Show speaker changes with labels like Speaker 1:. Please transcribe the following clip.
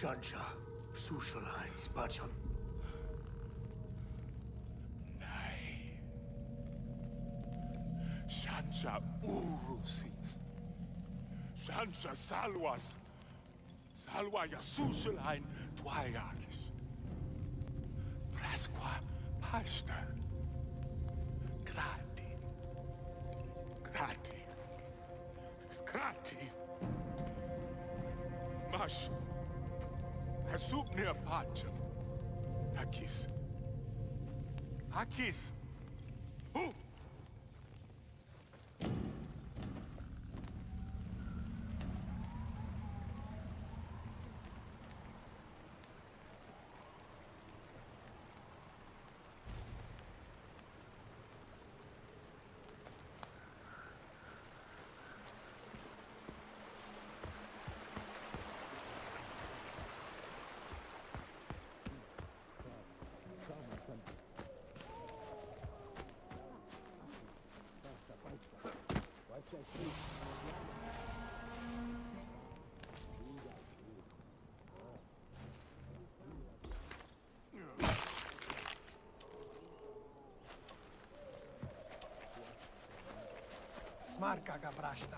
Speaker 1: Shansha, Sushaline, Spacham.
Speaker 2: Nej. Shansha Urusis. Shansha Salwas. Salwa Yasushaline Dwayakis. Prasqua Pasta. Grati. Grati. Grati. Mash. Near Pacham. Hakis. Hakis.
Speaker 1: Smart
Speaker 3: Kagabrashta.